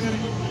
Gracias.